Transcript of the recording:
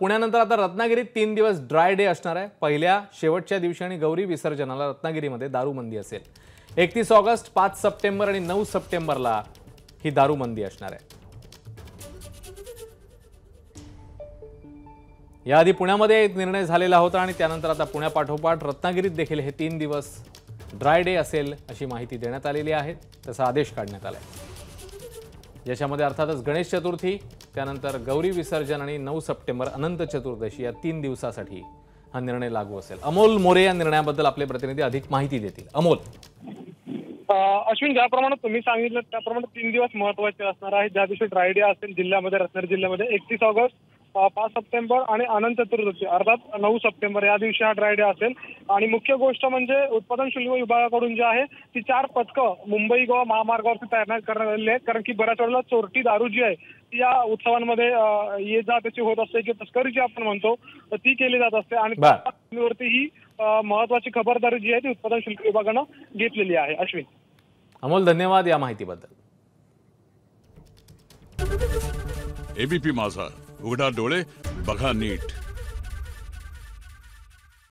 पुण्यानंतर आता रत्नागिरीत तीन दिवस ड्राय डे असणार आहे. पहिल्या शेवटच्या दिवशी आणि गौरी विसर्जनाला रत्नागिरीमध्ये दारूबंदी असेल. एकतीस ऑगस्ट पाच सप्टेंबर आणि नऊ सप्टेंबरला ही दारूबंदी असणार आहे. याआधी पुण्यामध्ये एक निर्णय झालेला होता आणि त्यानंतर आता पुण्यापाठोपाठ रत्नागिरीत देखील हे तीन दिवस ड्राय डे असेल अशी माहिती देण्यात आलेली आहे. तसा आदेश काढण्यात आला आहे याच्यामध्ये अर्थातच गणेश चतुर्थी त्यानंतर गौरी विसर्जन आणि नऊ सप्टेंबर अनंत चतुर्दशी या तीन दिवसासाठी हा निर्णय लागू असेल. अमोल मोरे या निर्णयाबद्दल आपले प्रतिनिधी अधिक माहिती देतील. अमोल. अश्विन ज्याप्रमाणे तुम्ही सांगितलं त्याप्रमाणे तीन दिवस महत्त्वाचे असणार आहे. ज्या दिवशी ड्रायडे असेल जिल्ह्यामध्ये रत्नागिरी जिल्ह्यामध्ये एकतीस ऑगस्ट. पाच सप्टेंबर आणि अनंत चतुर्दशी अर्थात नऊ सप्टेंबर. या दिवशी हा ड्राय डे असेल. आणि मुख्य गोष्ट म्हणजे उत्पादन शुल्क विभागाकडून जे आहे ती चार पथकं मुंबई गोवा महामार्गावरती तैनात करण्यात आलेली आहेत कारण की बऱ्याच वेळेला चोरटी दारू जी आहे ती या उत्सवांमध्ये ये जा त्याची होत असते. किंवा तस्करी जी आपण म्हणतो तर ती केली जात असते. आणि ही महत्वाची खबरदारी जी आहे ती उत्पादन शुल्क विभागानं घेतलेली आहे. अश्विन. अमोल धन्यवाद या माहितीबद्दल. एबीपी माझा. उघडा डोळे बघा नीट.